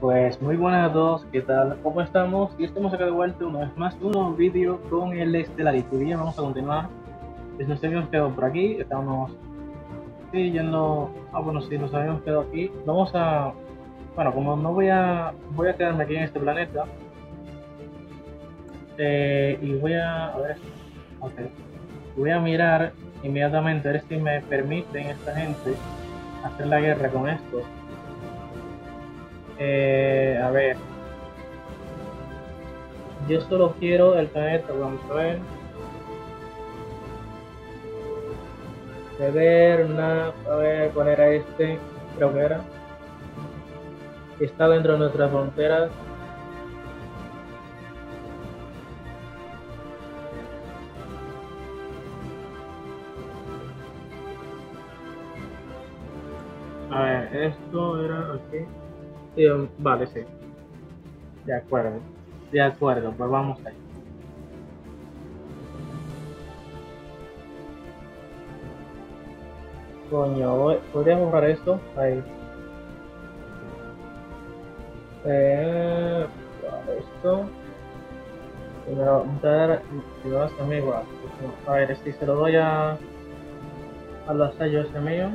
Pues muy buenas a todos, ¿qué tal? ¿Cómo estamos? Y estamos acá de vuelta una vez más, un nuevo vídeo con el Estelarity. Bien, vamos a continuar. Nos habíamos quedado por aquí, estamos sí, yendo... Ah, bueno, sí, nos habíamos quedado aquí. Vamos a... Bueno, como no voy a... Voy a quedarme aquí en este planeta. Eh, y voy a... A ver... Ok. Voy a mirar inmediatamente a ver si me permiten esta gente hacer la guerra con estos. Eh, a ver. Yo solo quiero el planeta, vamos a ver. Beber, nada, a ver cuál era este, creo que era. Está dentro de nuestras fronteras. A ver, esto era aquí. Vale, sí. De acuerdo. De acuerdo, pues vamos ahí. Coño, voy- podría borrar esto. Ahí. Eh, esto. Y me lo va a dar me vas a igual. A ver, si se lo doy a. a los sellos ese mío.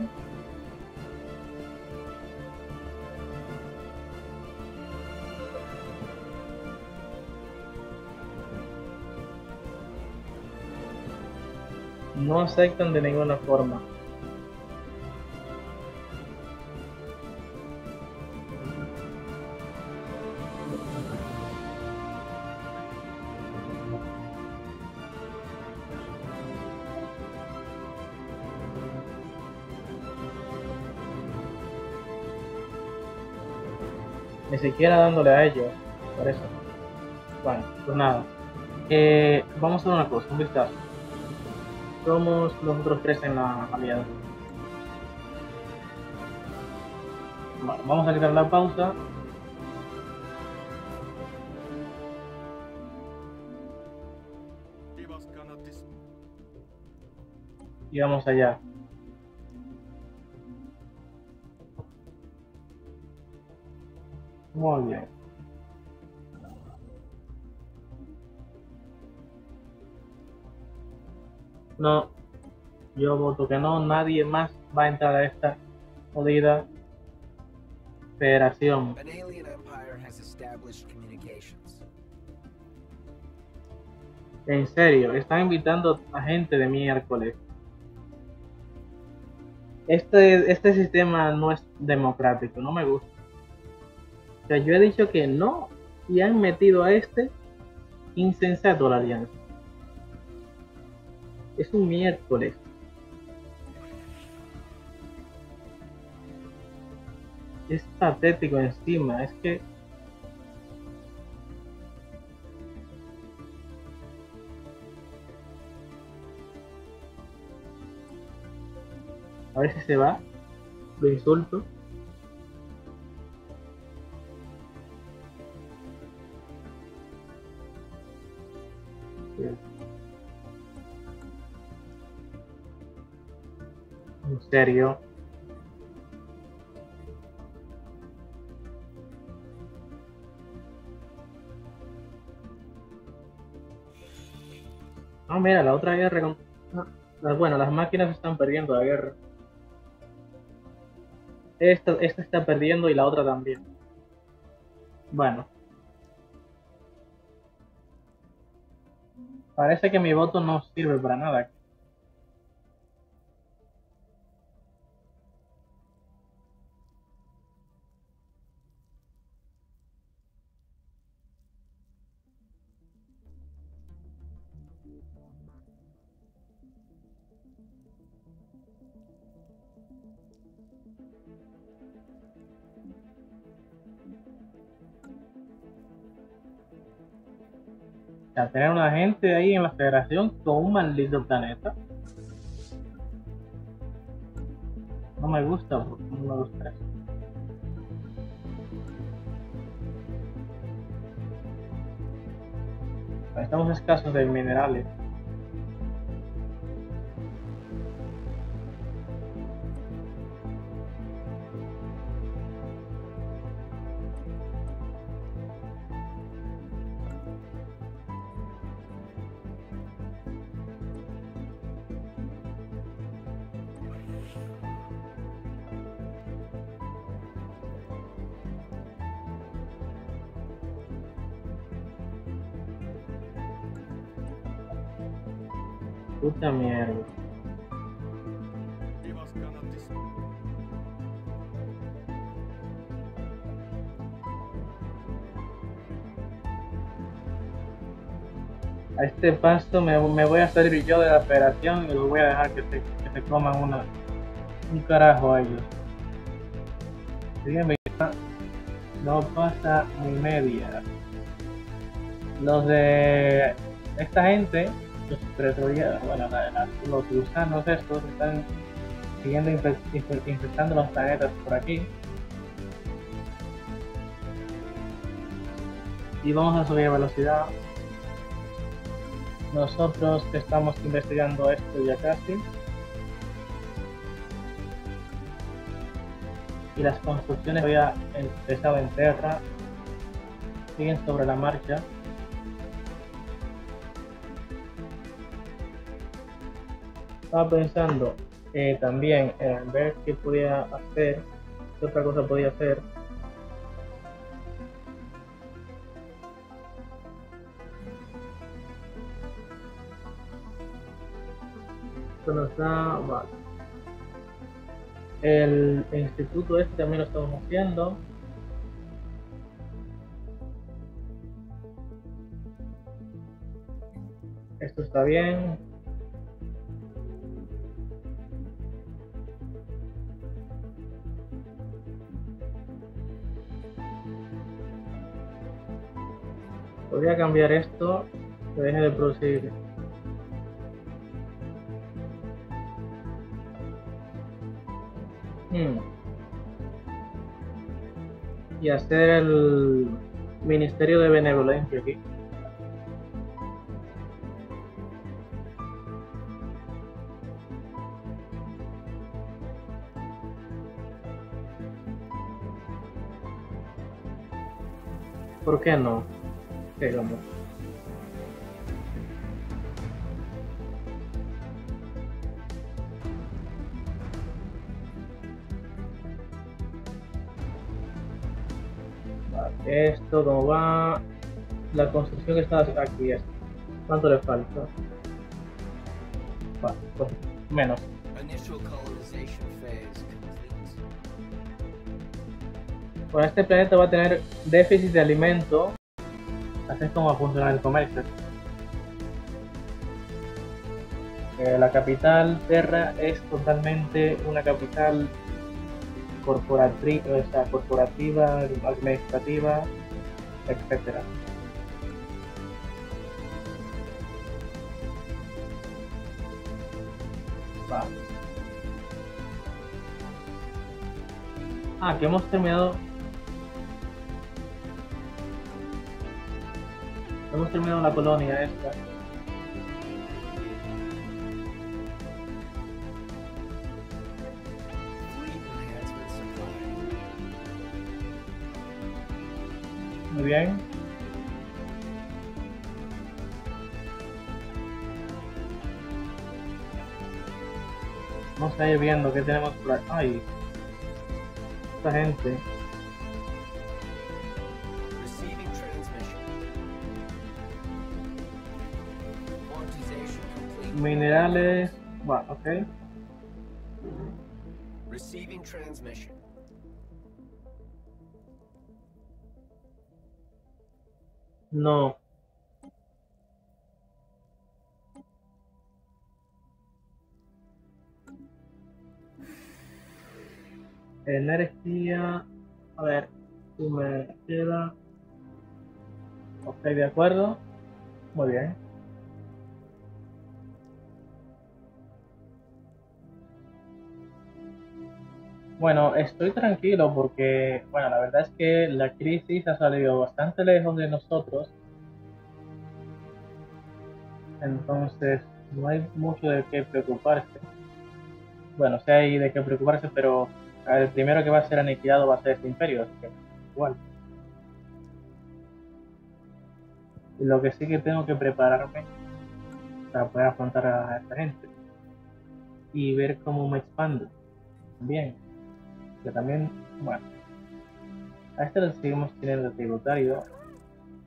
No aceptan de ninguna forma. Ni siquiera dándole a ellos. Por eso. Bueno, pues nada. Eh, vamos a hacer una cosa, un vistazo. Somos los otros tres en la alianza. Bueno, vamos a quitar la pausa. Y vamos allá. Muy bien. No, yo voto que no, nadie más va a entrar a esta jodida federación. En serio, están invitando a gente de miércoles. Este, este sistema no es democrático, no me gusta. O sea, yo he dicho que no y han metido a este insensato a la alianza. Es un miércoles. Es patético encima, es que A si se va. Lo insulto. Serio. Ah, mira, la otra guerra ah, Bueno, las máquinas están perdiendo la guerra. Esta, esta está perdiendo y la otra también. Bueno. Parece que mi voto no sirve para nada. Tener una gente ahí en la federación con un maldito planeta. No me gusta, no me gusta eso. Estamos escasos de minerales. A este paso me, voy a salir yo de la operación y los voy a dejar que se, que coman una, un carajo a ellos. Siguen no pasa ni media. Los de esta gente, los pretorianos, bueno, los gusanos estos están siguiendo infe- infe- infectando los planetas por aquí. Y vamos a subir velocidad. Nosotros que estamos investigando esto ya casi. Y las construcciones había empezado en tierra. Siguen sobre la marcha. Estaba pensando eh, también en ver qué podía hacer, qué otra cosa podía hacer. Esto nos da. El instituto este también lo estamos haciendo. Esto está bien. Podría cambiar esto, que deje de producir. Hmm. Y hacer el Ministerio de Benevolencia aquí. ¿Por qué no? Digamos. Esto como va. La construcción que está aquí es. ¿Cuánto le falta? Vale, pues, menos. Bueno, este planeta va a tener déficit de alimento. Así es como va a funcionar el comercio. Eh, la capital Terra es totalmente una capital corporativa, o sea, corporativa, administrativa, Va. Ah, que hemos terminado. Hemos terminado la colonia esta. Bien. Vamos a ir viendo qué tenemos por aquí. Ay, esta gente. Minerales. Ok. Receiving transmission. No. Energía. A ver, tú me queda. Ok, de acuerdo. Muy bien. Bueno, estoy tranquilo porque, bueno, la verdad es que la crisis ha salido bastante lejos de nosotros. Entonces, no hay mucho de qué preocuparse. Bueno, sí hay de qué preocuparse, pero el primero que va a ser aniquilado va a ser este imperio, así que igual. Lo que sí que tengo que prepararme para poder afrontar a esta gente. Y ver cómo me expando. También que también, bueno, a este lo seguimos teniendo tributario.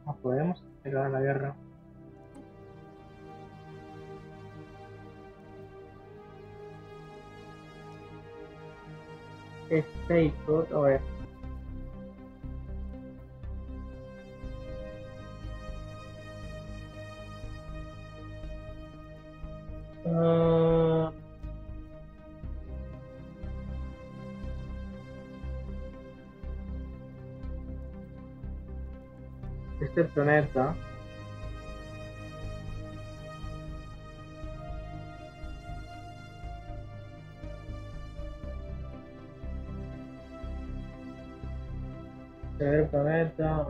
No podemos acabar la guerra. Este o es este planeta. El planeta.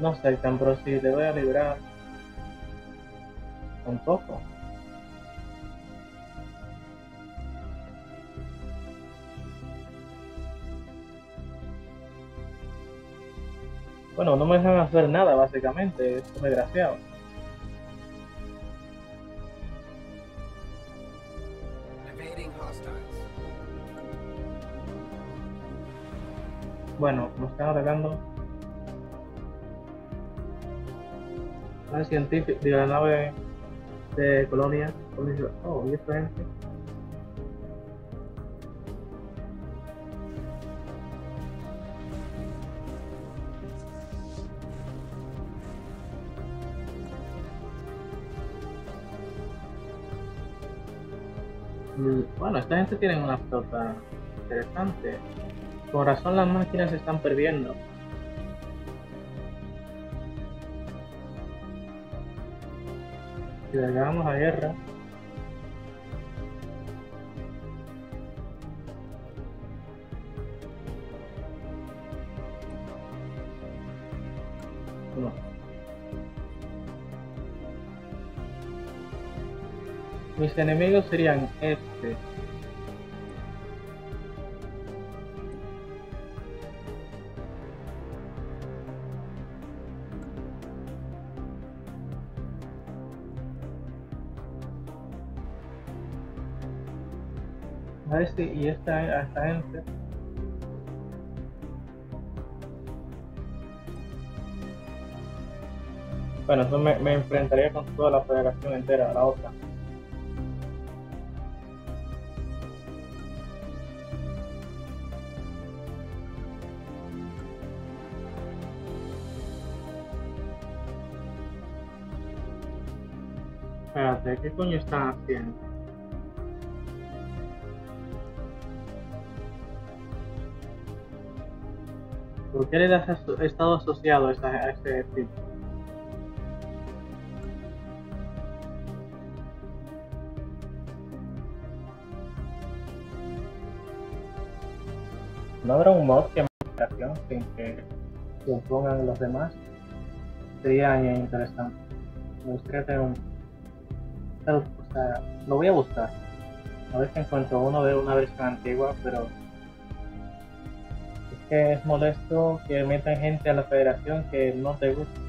No sé tan pero si te voy a librar un bueno no me dejan hacer nada básicamente es desgraciado. Bueno, nos están atacando. La científica de la nave de Colonia. Colonia- Oh, y esta gente. Bueno, esta gente tiene una flota interesante. Con razón las máquinas se están perdiendo. Si le ganamos a guerra. Mis enemigos serían este. Si, y esta, esta gente. Bueno, eso me, me enfrentaría con toda la federación entera, la otra. Espérate, ¿qué coño están haciendo? ¿Por qué le has estado asociado a, ese tipo? ¿No habrá un mod que modificación sin que se pongan los demás? Sería interesante. Me gustaría tener un... O sea, lo voy a buscar. A ver si encuentro uno de una versión antigua, pero que es molesto que metan gente a la federación que no te gusta.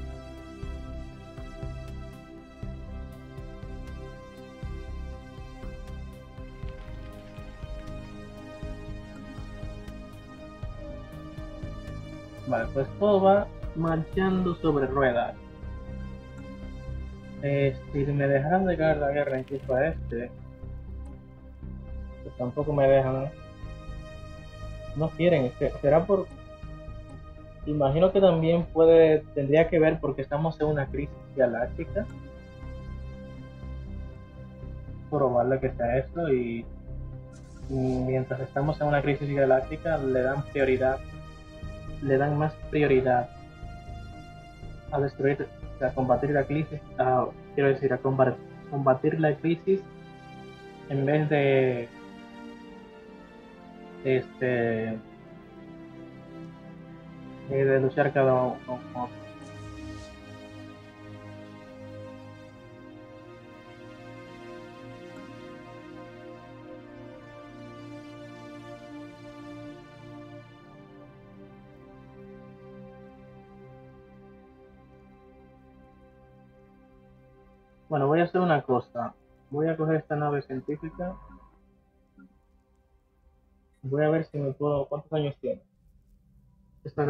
Vale, pues todo va marchando sobre ruedas. Eh, si me dejaran de caer la guerra incluso a este, pues tampoco me dejan. No quieren, se- será por. Imagino que también puede, tendría que ver porque estamos en una crisis galáctica. Probable que sea eso y y mientras estamos en una crisis galáctica le dan prioridad, le dan más prioridad a destruir, a combatir la crisis, a- quiero decir, a combatir, combatir la crisis en vez de este de luchar cada uno. Bueno, voy a hacer una cosa. Voy a coger esta nave científica. Voy a ver si me puedo. ¿Cuántos años tiene? Está,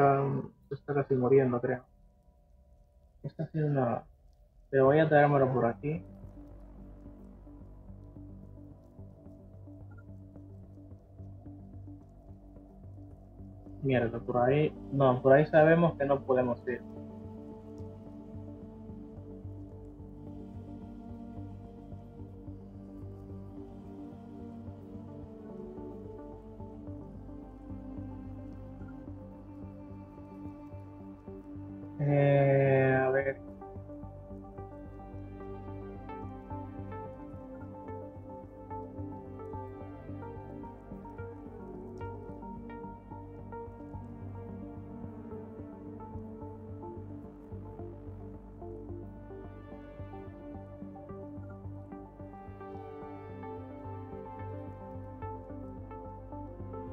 está casi muriendo, creo. Está haciendo nada. Pero voy a traérmelo por aquí. Mierda, por ahí. No, por ahí sabemos que no podemos ir.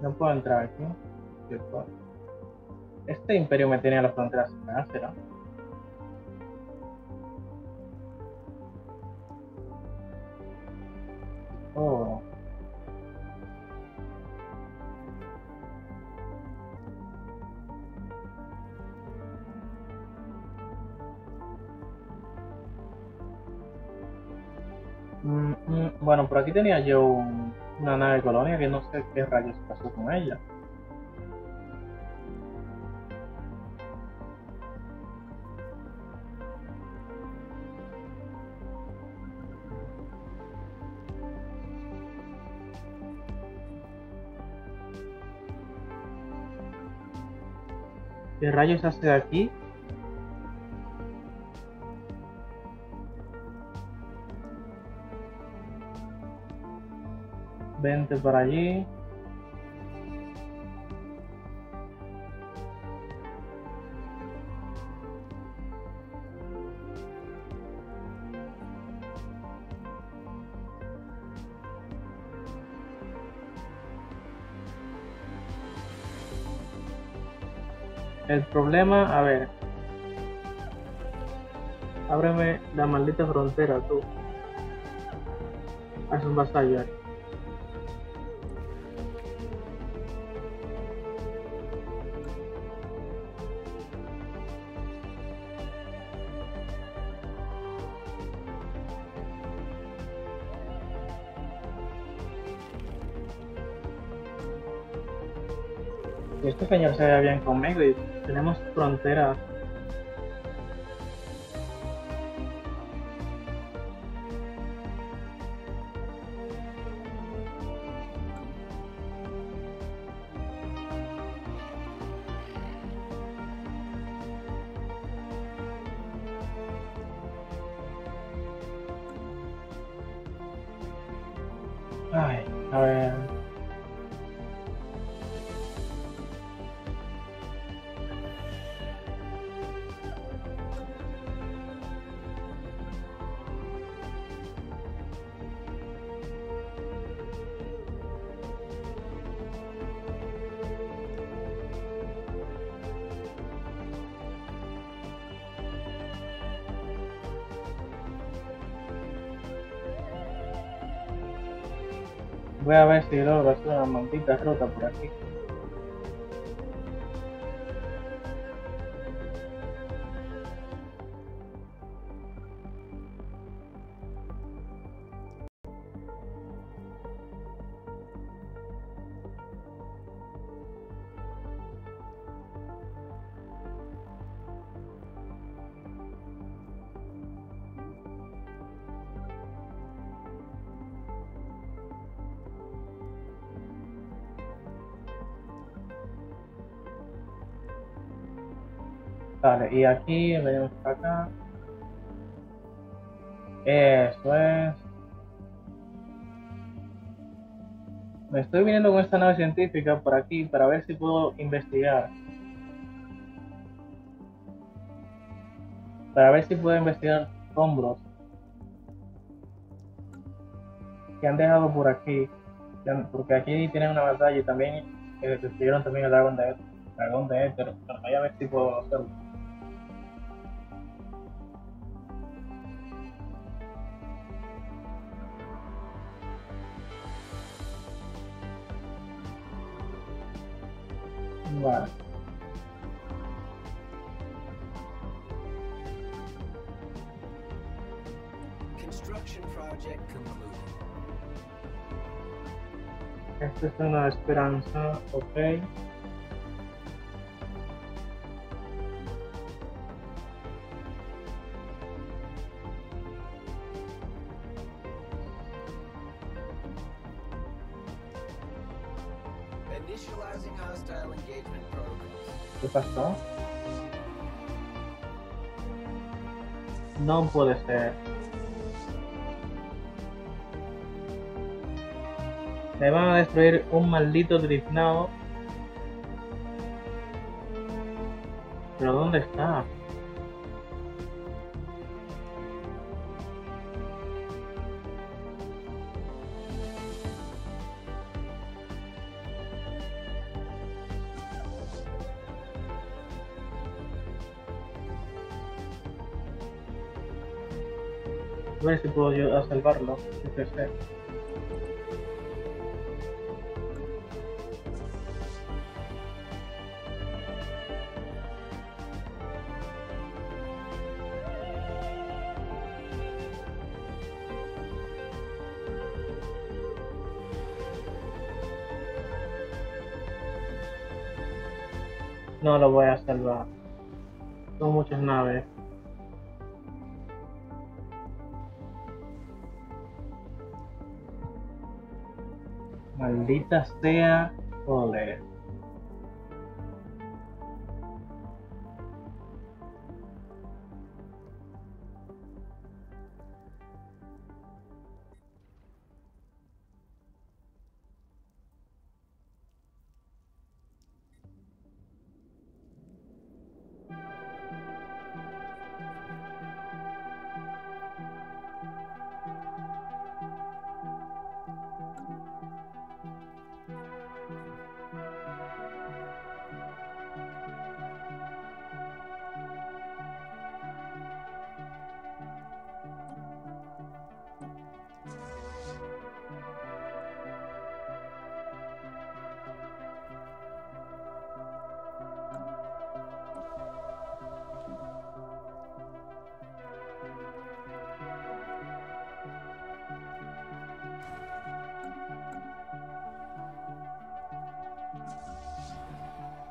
No puedo entrar aquí. Este imperio me tiene a las fronteras cerradas, ¿será? Oh. Mm, mm, Bueno, por aquí tenía yo un- una nave colonia que no sé qué rayos pasó con ella. ¿Qué rayos hace aquí? Vente para allí. El problema, a ver. Ábreme la maldita frontera, tú. Haz un vasallo ahí. Señor se ve bien conmigo y tenemos fronteras. Voy a ver si logro hacer una maldita ruta por aquí. Y aquí venimos para acá. Eso es. Me estoy viniendo con esta nave científica por aquí para ver si puedo investigar. Para ver si puedo investigar hombros que han dejado por aquí. Porque aquí tienen una batalla y también eh, destruyeron también el dragón de dragón de Éter. Pero voy a ver si puedo hacerlo. Vale. Construction project concluded. Esta es una esperanza, ok. No puede ser. Me van a destruir un maldito Driftnao. ¿Pero dónde está? Ver si puedo yo a salvarlo. Yo sé. No lo voy a salvar. Son muchas naves. Maldita sea. Joder.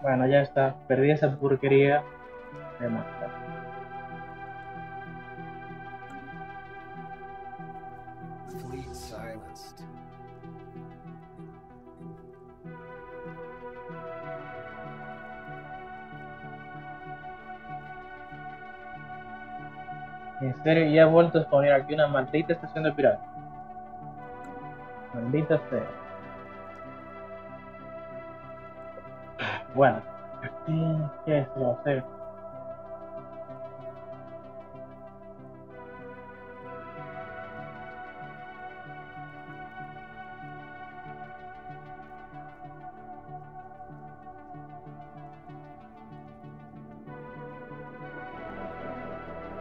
Bueno, ya está. Perdí esa porquería de mata. En serio, ya he vuelto a exponer aquí una maldita estación de piratas. Maldita sea. Bueno, aquí, ¿qué se va a hacer?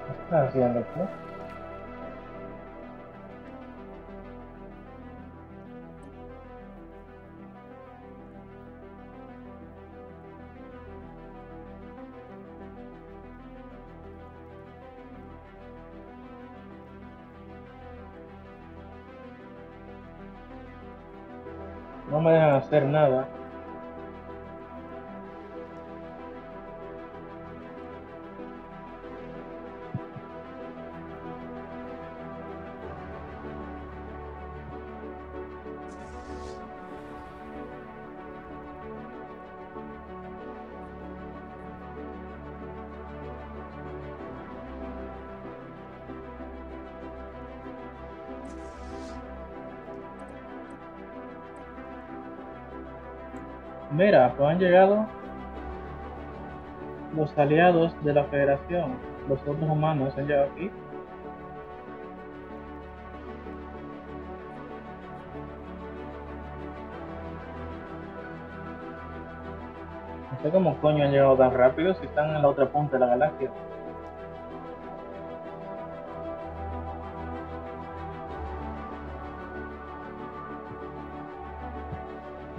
¿Qué está haciendo? No hacer nada. Mira, pues han llegado los aliados de la Federación. Los otros humanos han llegado aquí. No sé cómo coño han llegado tan rápido si están en la otra punta de la galaxia.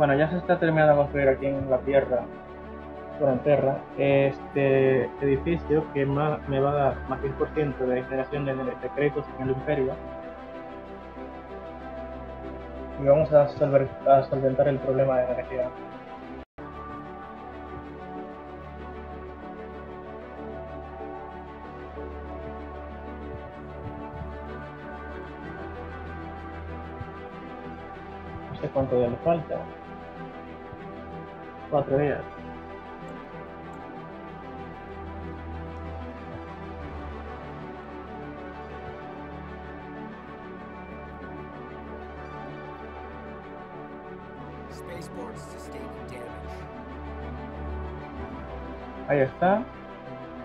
Bueno, ya se está terminando de construir aquí en la Tierra, bueno, en Terra, este edificio que ma- me va a dar más 10% de generación de, de créditos en el Imperio. Y vamos a, a solventar el problema de energía. No sé cuánto ya le falta. Cuatro días. Ahí está.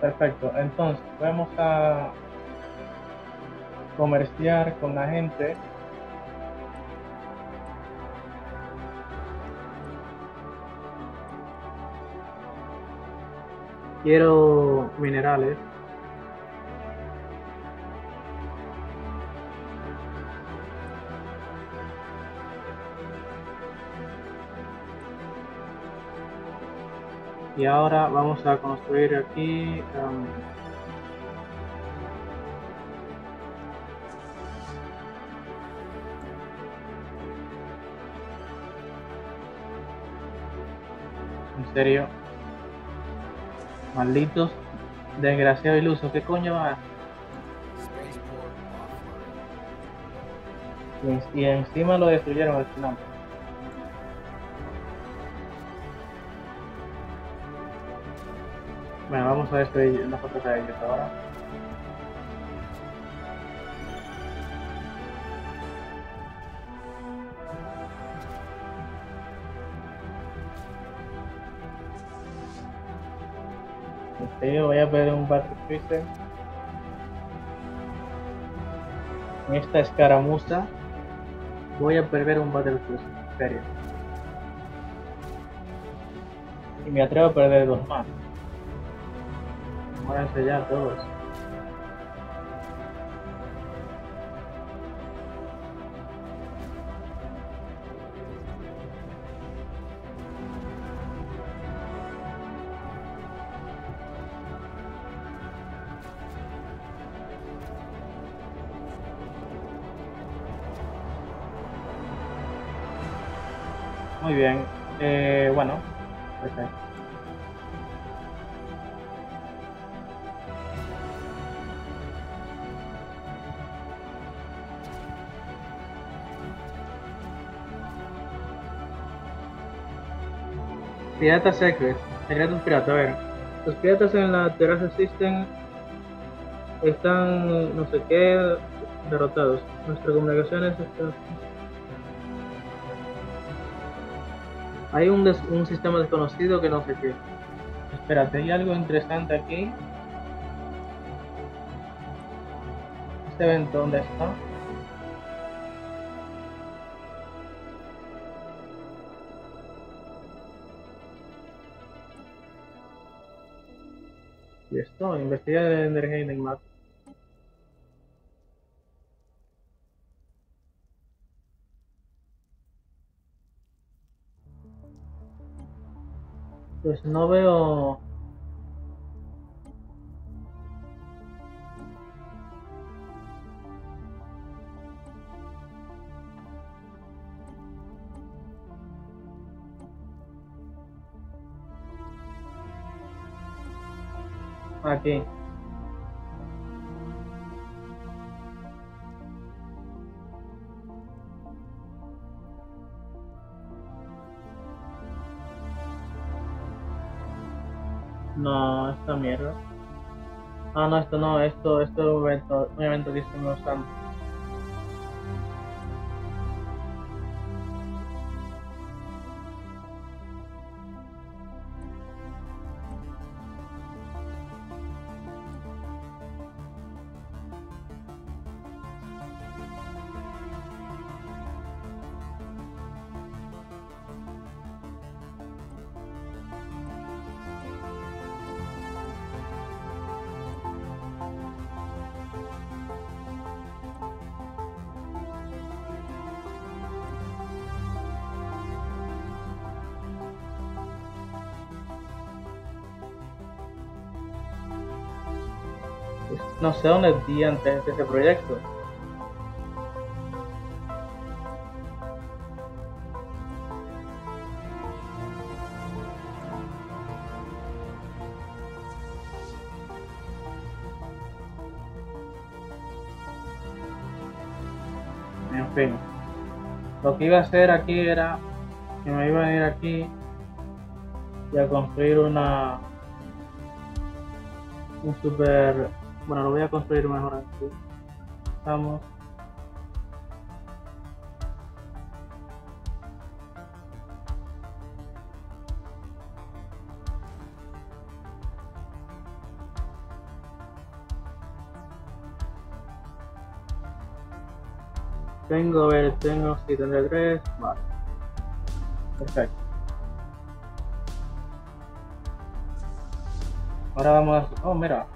Perfecto. Entonces, vamos a comerciar con la gente Quiero minerales. Y ahora vamos a construir aquí um, en serio malditos desgraciado iluso. Qué coño va y, y encima lo destruyeron al final. Bueno vamos a destruir las fotos de ellos ahora Voy a perder un Battle Cruiser. En esta escaramuza voy a perder un Battle Cruiser, serio. Y me atrevo a perder dos más. Muéranse ya todos. Bien. Eh, bueno, perfecto. Pirata Secret, secretos piratas, a ver. Los piratas en la Terraza System están, no sé qué, derrotados. Nuestras comunicaciones están... Hay un, des- un sistema desconocido que no sé qué. Espérate, hay algo interesante aquí. Este evento, ¿dónde está? Y esto, investiga la energía enigmática. Pues no veo. Aquí. Esta mierda. Ah, no, esto no, esto, esto es un evento, un evento que. No sé dónde di antes de ese proyecto. En fin. Lo que iba a hacer aquí era que me iba a ir aquí y a construir una un super bueno, lo voy a construir mejor aquí. Vamos. Tengo, a ver, tengo, si tendré tres, vale. Perfecto. Ahora vamos a... Oh, mira,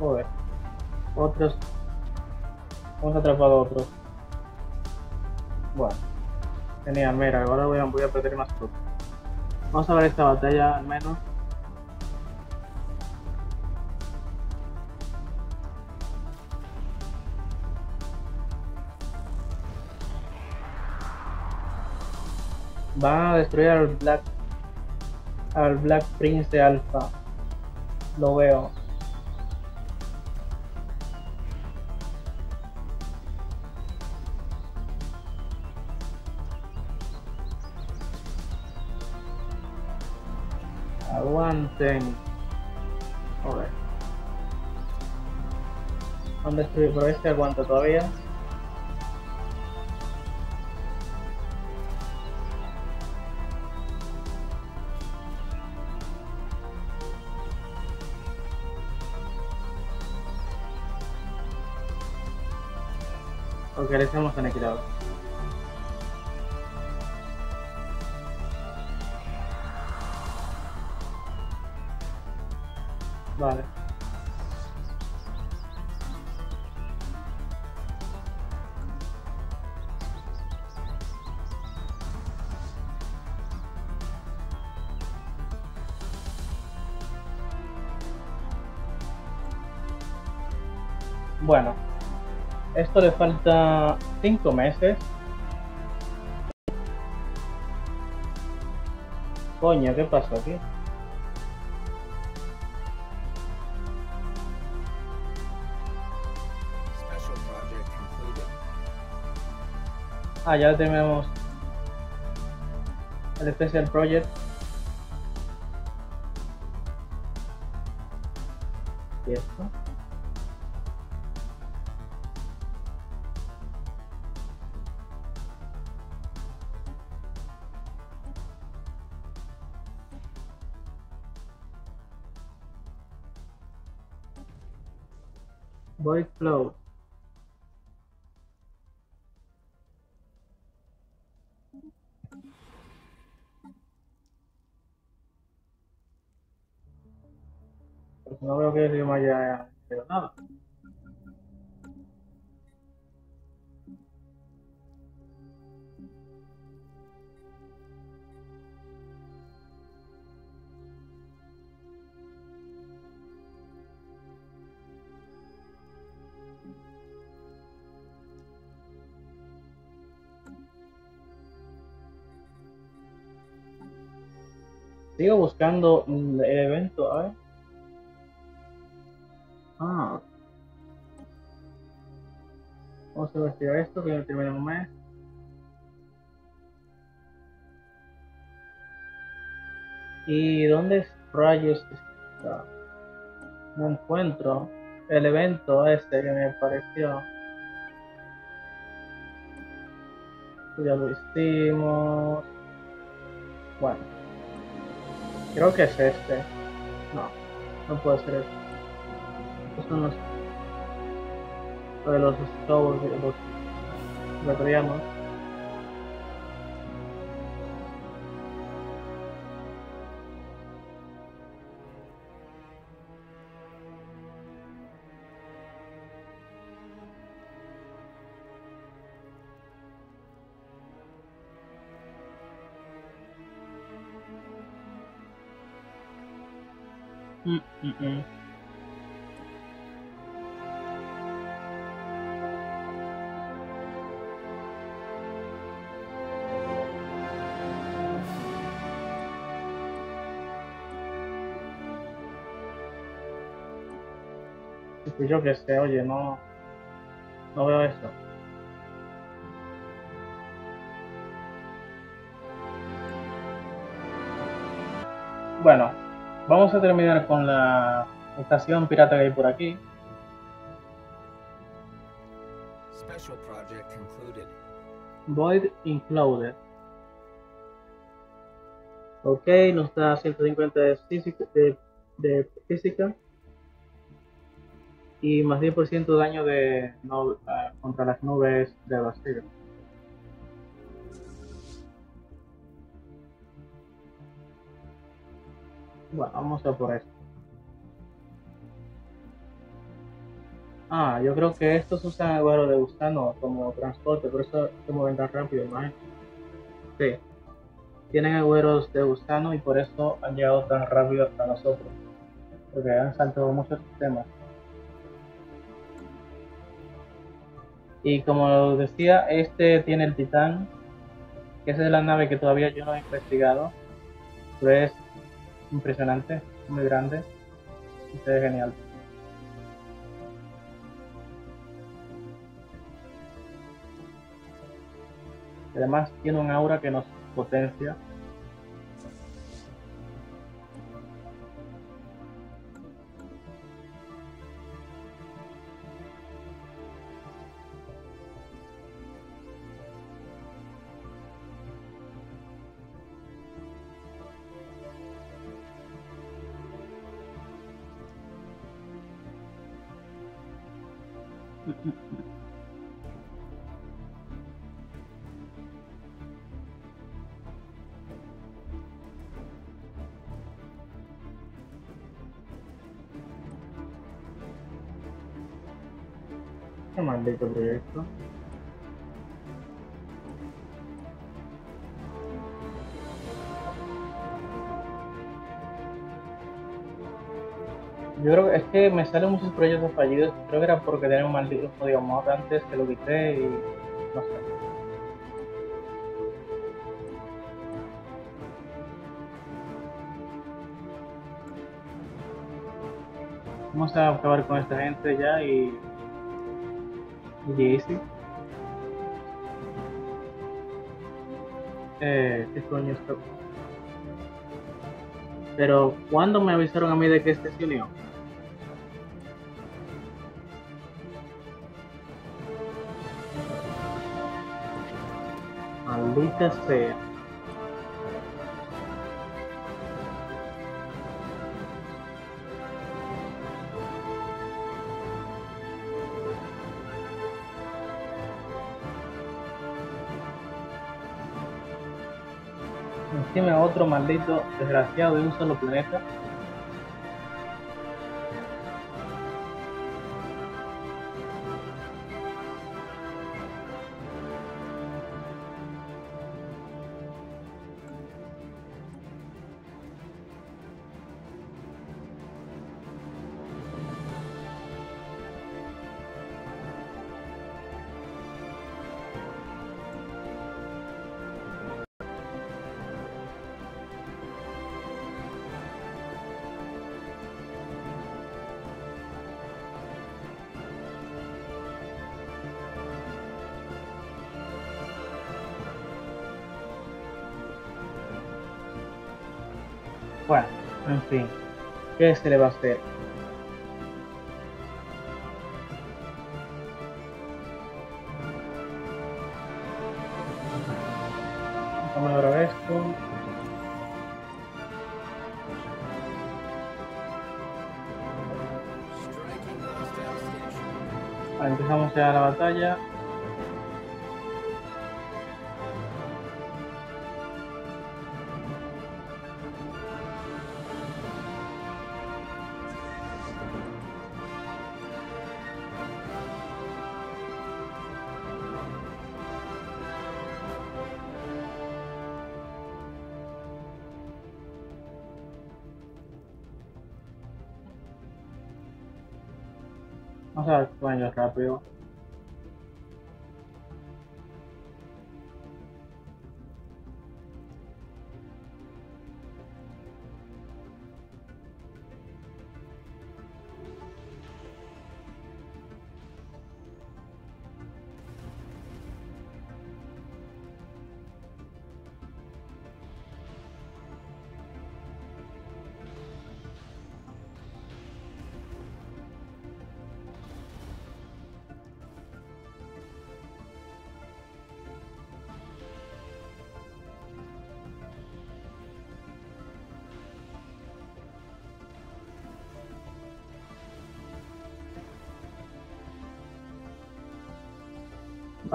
Joder. Otros... Vamos a atrapar otros. Bueno. Genial, mira, ahora voy a, voy a perder más tropas. Vamos a ver esta batalla al menos. Van a destruir al Black al Black Prince de Alpha. Lo veo. Aguanten. Joder. Han destruido, pero este aguanta todavía. Porque le estamos aniquilados. Vale. Bueno, esto le falta 5 meses. Coño, ¿qué pasó aquí? Ah, ya tenemos. El Special Project. El idioma haya hecho nada. Sigo buscando el evento, a ver. Ah. Vamos a investigar esto que ya termina un mes. ¿Y dónde rayos está? No encuentro el evento este que me pareció. Ya lo hicimos. Bueno. Creo que es este. No, no puede ser este. Estos son los, lo de los esclavos, de los vegetarianos. Mm, Pues yo que sé, oye, no, no veo esto. Bueno, vamos a terminar con la estación pirata que hay por aquí. Special project concluded. Void Included. Ok, nos da 150 de física. De, de física. Y más 10% de daño de no- ah, contra las nubes de vacío. Bueno, vamos a por esto. Ah, yo creo que estos usan el de gusano como transporte, por eso se mueven tan rápido, ¿no? Sí. Tienen agüeros de gusano y por eso han llegado tan rápido hasta nosotros. Porque han saltado muchos sistemas. Y como decía, este tiene el Titán, que esa es la nave que todavía yo no he investigado. Pero es impresionante, muy grande. Y se genial. Además tiene un aura que nos potencia. Que me salen muchos proyectos fallidos. Creo que era porque tenía un maldito código mod antes que lo quité y no sé. Vamos a acabar con esta gente ya y. Y easy. Eh, ¿qué coño esto? Pero, ¿cuándo me avisaron a mí de que este se unió? Sea. Encima otro maldito desgraciado de un solo planeta. Bueno, en fin. ¿Qué se le va a hacer? Vamos a esto. Empezamos ya la batalla. Coño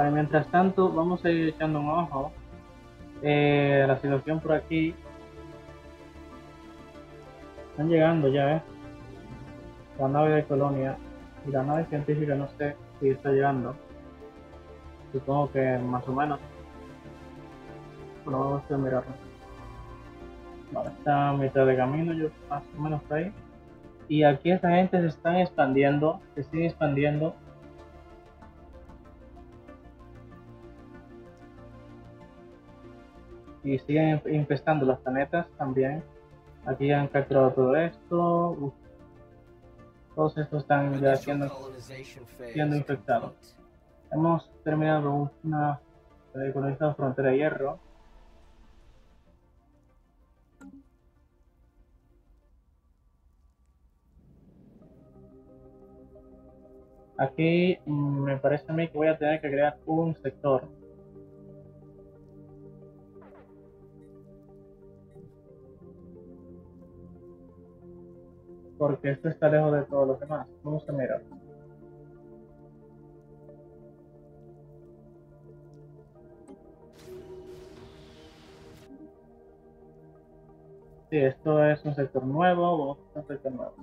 mientras tanto, vamos a ir echando un ojo. Eh, la situación por aquí. Están llegando ya, ¿eh? La nave de colonia y la nave científica, no sé si está llegando. Supongo que más o menos. Pero vamos a mirarlo. Está a mitad de camino, yo más o menos por ahí. Y aquí esta gente se están expandiendo, se sigue expandiendo. Y siguen infestando los planetas también. Aquí han capturado todo esto. Todos estos están ya siendo siendo infectados. Hemos terminado una esta frontera de hierro. Aquí mm, me parece a mí que voy a tener que crear un sector. Porque esto está lejos de todos los demás. Vamos a mirar. Sí, esto es un sector nuevo, vamos a un sector nuevo.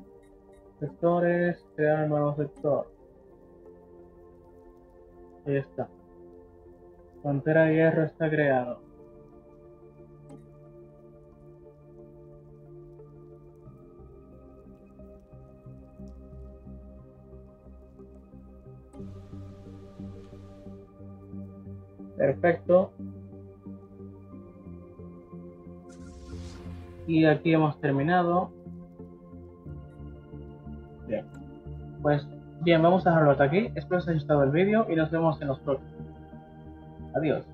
Sectores, crear un nuevo sector. Ahí está. Frontera de hierro está creado. Perfecto. Y aquí hemos terminado. Bien. Pues bien, vamos a dejarlo hasta aquí. Espero que os haya gustado el vídeo y nos vemos en los próximos. Adiós.